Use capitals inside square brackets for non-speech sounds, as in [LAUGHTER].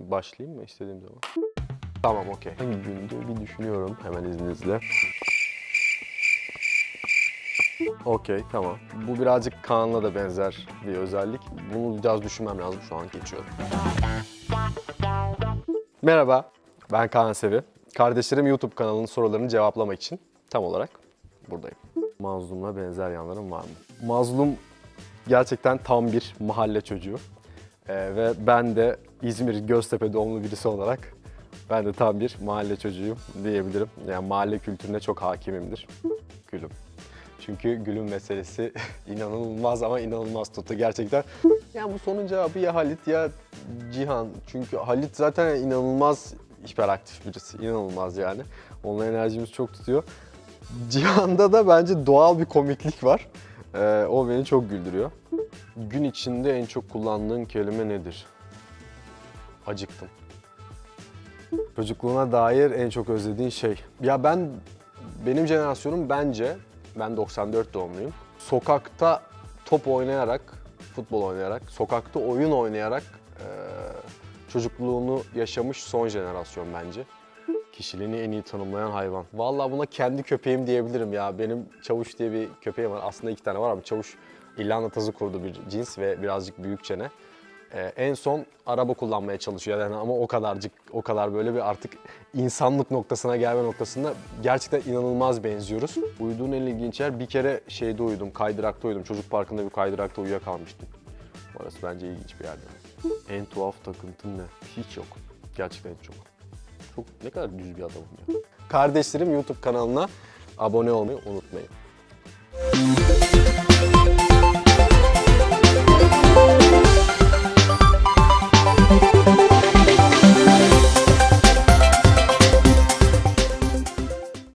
Başlayayım mı istediğim zaman? Tamam okey. Hangi gündü bir düşünüyorum hemen izninizle. Okey tamam. Bu birazcık Kaan'la da benzer bir özellik. Bunu biraz düşünmem lazım şu an geçiyorum. Merhaba, ben Kaan Sevi. Kardeşlerim YouTube kanalının sorularını cevaplamak için tam olarak buradayım. Mazlum'la benzer yanlarım var mı? Mazlum gerçekten tam bir mahalle çocuğu. Ee, ve ben de İzmir Göztepe doğumlu birisi olarak ben de tam bir mahalle çocuğuyum diyebilirim. Yani mahalle kültürüne çok hakimimdir. Gülüm. Çünkü gülüm meselesi [LAUGHS] inanılmaz ama inanılmaz tuttu gerçekten. Yani bu sorunun cevabı ya Halit ya Cihan. Çünkü Halit zaten inanılmaz hiperaktif birisi. İnanılmaz yani. Onunla enerjimiz çok tutuyor. Cihan'da da bence doğal bir komiklik var. Ee, o beni çok güldürüyor. Gün içinde en çok kullandığın kelime nedir? Acıktım. Çocukluğuna dair en çok özlediğin şey. Ya ben, benim jenerasyonum bence, ben 94 doğumluyum. Sokakta top oynayarak, futbol oynayarak, sokakta oyun oynayarak eee, çocukluğunu yaşamış son jenerasyon bence. Kişiliğini en iyi tanımlayan hayvan. Vallahi buna kendi köpeğim diyebilirim ya. Benim Çavuş diye bir köpeğim var. Aslında iki tane var ama Çavuş İrlanda tazı kurdu bir cins ve birazcık büyük çene. Ee, en son araba kullanmaya çalışıyor yani ama o kadarcık o kadar böyle bir artık insanlık noktasına gelme noktasında gerçekten inanılmaz benziyoruz. Uyuduğun en ilginç yer bir kere şeyde uyudum, kaydırakta uyudum. Çocuk parkında bir kaydırakta uyuyakalmıştım. Orası bence ilginç bir yerdi. En tuhaf takıntın ne? Hiç yok. Gerçekten hiç yok. Çok ne kadar düz bir adamım ya. Kardeşlerim YouTube kanalına abone olmayı unutmayın.